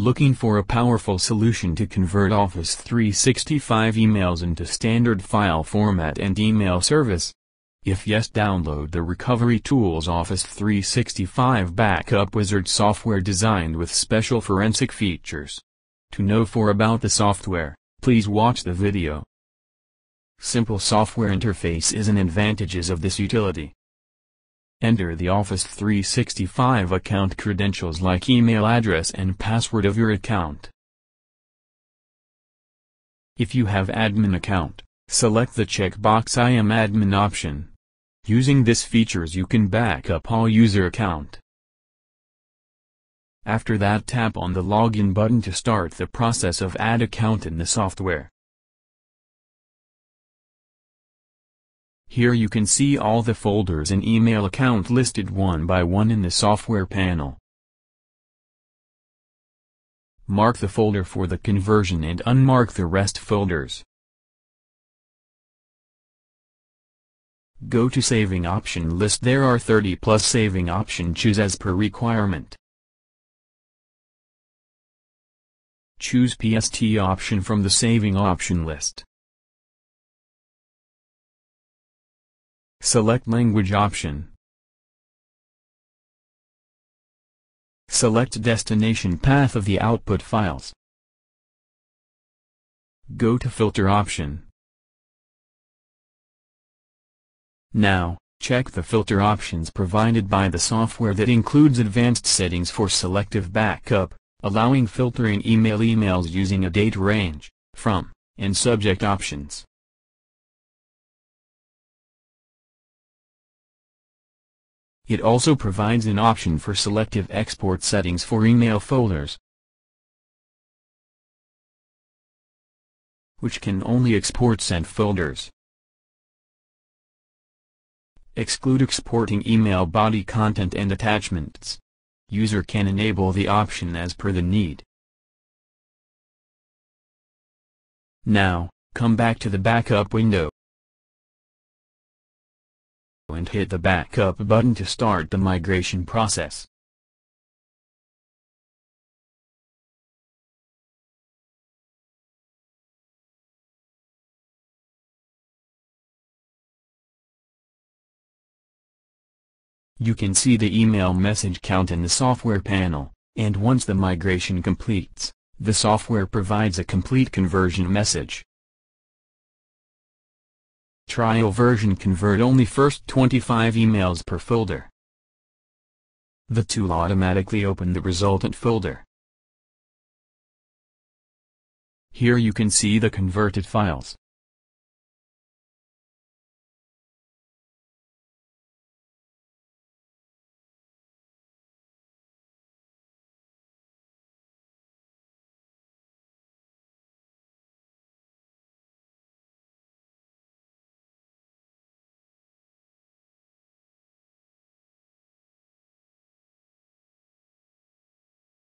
Looking for a powerful solution to convert Office 365 emails into standard file format and email service? If yes download the Recovery Tools Office 365 Backup Wizard software designed with special forensic features. To know more about the software, please watch the video. Simple software interface is an advantages of this utility. Enter the Office 365 account credentials like email address and password of your account. If you have admin account, select the checkbox I am admin option. Using this features you can back up all user account. After that tap on the login button to start the process of add account in the software. Here you can see all the folders and email account listed one by one in the software panel. Mark the folder for the conversion and unmark the rest folders. Go to saving option list there are 30 plus saving option choose as per requirement. Choose PST option from the saving option list. Select Language option. Select destination path of the output files. Go to Filter option. Now, check the filter options provided by the software that includes advanced settings for selective backup, allowing filtering email emails using a date range, from, and subject options. It also provides an option for selective export settings for email folders, which can only export sent folders. Exclude exporting email body content and attachments. User can enable the option as per the need. Now, come back to the backup window. And hit the backup button to start the migration process. You can see the email message count in the software panel, and once the migration completes, the software provides a complete conversion message. Trial version convert only first 25 emails per folder. The tool automatically open the resultant folder. Here you can see the converted files.